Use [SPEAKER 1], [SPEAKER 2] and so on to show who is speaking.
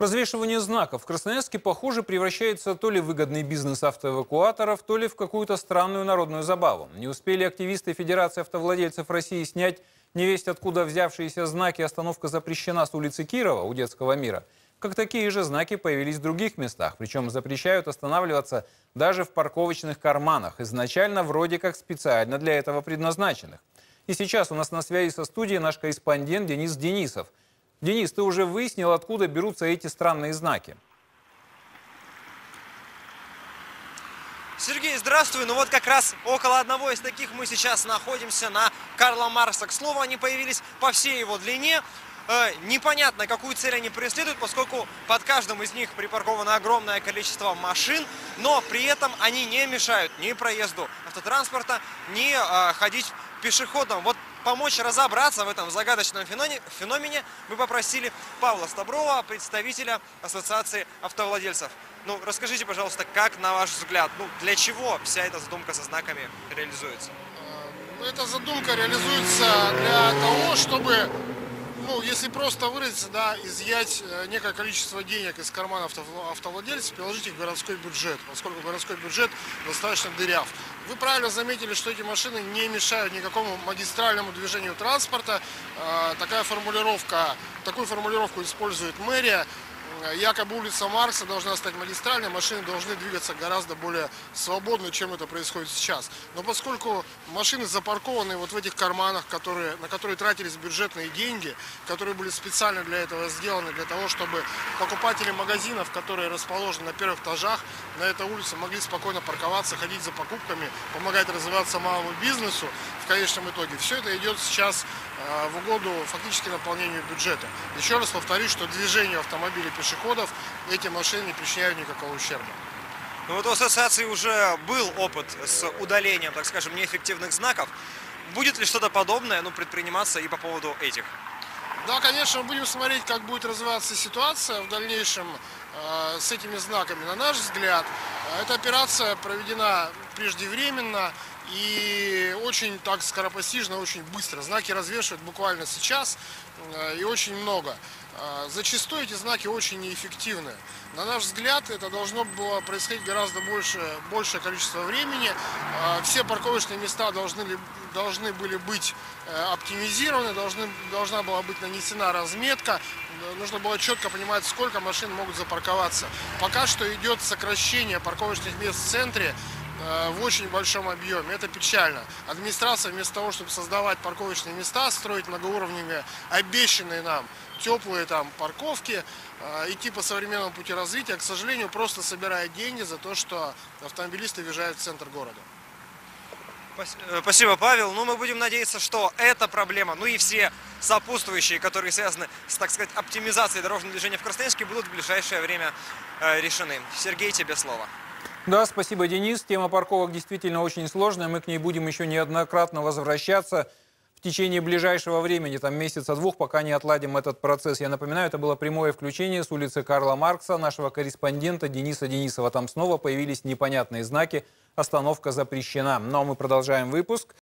[SPEAKER 1] Развешивание знаков в Красноярске, похоже, превращается то ли в выгодный бизнес автоэвакуаторов, то ли в какую-то странную народную забаву. Не успели активисты Федерации автовладельцев России снять невесть откуда взявшиеся знаки «Остановка запрещена» с улицы Кирова у детского мира, как такие же знаки появились в других местах. Причем запрещают останавливаться даже в парковочных карманах, изначально вроде как специально для этого предназначенных. И сейчас у нас на связи со студией наш корреспондент Денис Денисов – Денис, ты уже выяснил, откуда берутся эти странные знаки?
[SPEAKER 2] Сергей, здравствуй. Ну вот как раз около одного из таких мы сейчас находимся на Карла Марса. К слову, они появились по всей его длине. Э, непонятно, какую цель они преследуют, поскольку под каждым из них припарковано огромное количество машин, но при этом они не мешают ни проезду автотранспорта, ни э, ходить пешеходам. Вот помочь разобраться в этом загадочном феномене мы попросили Павла Стаброва, представителя Ассоциации автовладельцев. Ну, расскажите, пожалуйста, как, на ваш взгляд, ну, для чего вся эта задумка со знаками реализуется?
[SPEAKER 3] Э, эта задумка реализуется для того, чтобы ну, если просто выразиться, да, изъять э, некое количество денег из кармана автовладельцев, приложить их в городской бюджет, поскольку городской бюджет достаточно дыряв. Вы правильно заметили, что эти машины не мешают никакому магистральному движению транспорта. Э, такая формулировка, такую формулировку использует мэрия. Э, якобы улица Маркса должна стать магистральной, машины должны двигаться гораздо более свободно, чем это происходит сейчас. Но поскольку машины запаркованы вот в этих карманах, которые, на которые тратились бюджетные деньги, которые были специально для этого сделаны, для того, чтобы покупатели магазинов, которые расположены на первых этажах, на этой улице могли спокойно парковаться, ходить за покупками, помогать развиваться малому бизнесу в конечном итоге. Все это идет сейчас э, в угоду фактически наполнению бюджета. Еще раз повторюсь, что движению автомобилей пешеходов пешеходов эти машины не причиняют никакого ущерба.
[SPEAKER 2] Ну вот у ассоциации уже был опыт с удалением, так скажем, неэффективных знаков. Будет ли что-то подобное ну, предприниматься и по поводу этих?
[SPEAKER 3] Да, конечно, будем смотреть, как будет развиваться ситуация в дальнейшем э, с этими знаками. На наш взгляд, эта операция проведена преждевременно и очень так скоропостижно, очень быстро. Знаки развешивают буквально сейчас э, и очень много. Э, зачастую эти знаки очень неэффективны. На наш взгляд, это должно было происходить гораздо больше, большее количество времени. Э, все парковочные места должны, должны были быть оптимизированы, должны, должна была быть нанесена разметка, нужно было четко понимать, сколько машин могут запарковаться. Пока что идет сокращение парковочных мест в центре, в очень большом объеме. Это печально. Администрация вместо того, чтобы создавать парковочные места, строить многоуровневые, обещанные нам теплые там парковки, э, идти по современному пути развития, к сожалению, просто собирает деньги за то, что автомобилисты въезжают в центр города.
[SPEAKER 2] Э, спасибо, Павел. Ну, мы будем надеяться, что эта проблема, ну и все сопутствующие, которые связаны с, так сказать, оптимизацией дорожного движения в Красноярске, будут в ближайшее время решены. Сергей, тебе слово.
[SPEAKER 1] Да, спасибо, Денис. Тема парковок действительно очень сложная. Мы к ней будем еще неоднократно возвращаться в течение ближайшего времени, там месяца-двух, пока не отладим этот процесс. Я напоминаю, это было прямое включение с улицы Карла Маркса, нашего корреспондента Дениса Денисова. Там снова появились непонятные знаки «Остановка запрещена». Но ну, а мы продолжаем выпуск.